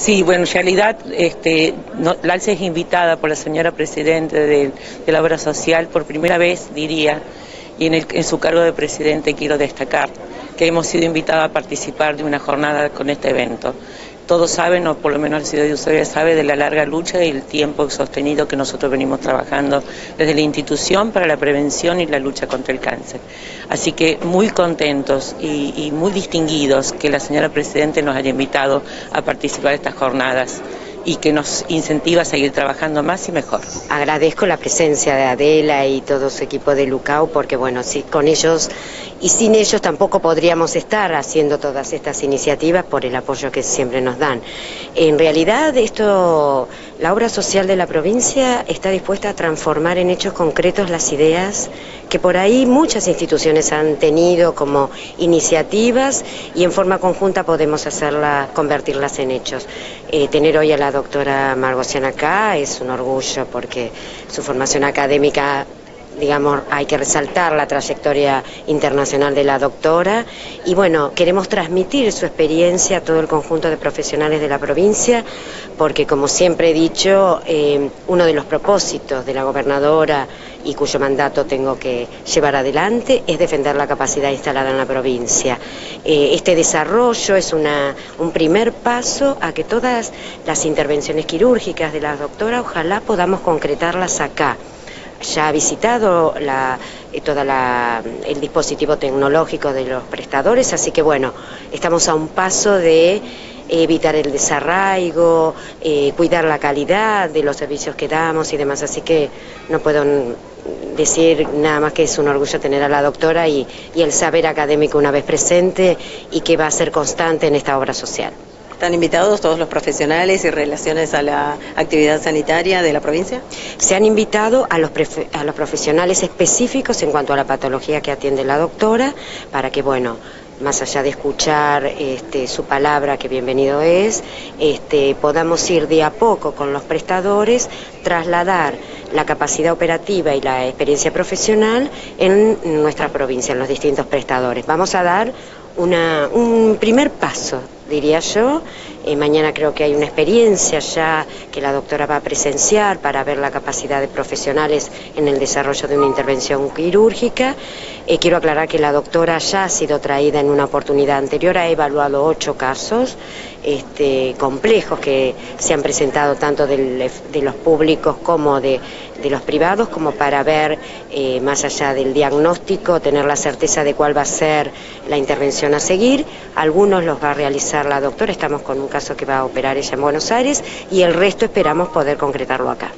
Sí, bueno, en realidad este, no, es invitada por la señora Presidenta de, la Obra Social por primera vez, diría, y en, en su cargo de presidente quiero destacar que hemos sido invitados a participar de una jornada con este evento todos saben, o por lo menos la ciudad de Ushuaia sabe, de la larga lucha y el tiempo sostenido que nosotros venimos trabajando desde la institución para la prevención y la lucha contra el cáncer. Así que muy contentos y, muy distinguidos que la señora Presidente nos haya invitado a participar de estas jornadas y que nos incentiva a seguir trabajando más y mejor. Agradezco la presencia de Adela y todo su equipo de Lucao porque bueno, con ellos y sin ellos tampoco podríamos estar haciendo todas estas iniciativas por el apoyo que siempre nos dan. En realidad esto, la obra social de la provincia está dispuesta a transformar en hechos concretos las ideas que por ahí muchas instituciones han tenido como iniciativas y en forma conjunta podemos hacerla, convertirlas en hechos. Eh, tener hoy a la doctora Margociana acá es un orgullo porque su formación académica digamos, hay que resaltar la trayectoria internacional de la doctora y bueno, queremos transmitir su experiencia a todo el conjunto de profesionales de la provincia porque como siempre he dicho, eh, uno de los propósitos de la gobernadora y cuyo mandato tengo que llevar adelante es defender la capacidad instalada en la provincia. Eh, este desarrollo es una, un primer paso a que todas las intervenciones quirúrgicas de la doctora ojalá podamos concretarlas acá ya ha visitado la, eh, todo el dispositivo tecnológico de los prestadores, así que bueno, estamos a un paso de evitar el desarraigo, eh, cuidar la calidad de los servicios que damos y demás, así que no puedo decir nada más que es un orgullo tener a la doctora y el saber académico una vez presente y que va a ser constante en esta obra social. ¿Están invitados todos los profesionales y relaciones a la actividad sanitaria de la provincia? Se han invitado a los, profesionales específicos en cuanto a la patología que atiende la doctora, para que, bueno, más allá de escuchar este, su palabra, que bienvenido es, este, podamos ir de a poco con los prestadores, trasladar la capacidad operativa y la experiencia profesional en nuestra provincia, en los distintos prestadores. Vamos a dar un primer paso diría yo. Eh, mañana creo que hay una experiencia ya que la doctora va a presenciar para ver la capacidad de profesionales en el desarrollo de una intervención quirúrgica. Eh, quiero aclarar que la doctora ya ha sido traída en una oportunidad anterior, ha evaluado ocho casos este, complejos que se han presentado tanto de los públicos como de, los privados, como para ver eh, más allá del diagnóstico, tener la certeza de cuál va a ser la intervención a seguir. Algunos los va a realizar la doctora, estamos con un caso que va a operar ella en Buenos Aires y el resto esperamos poder concretarlo acá.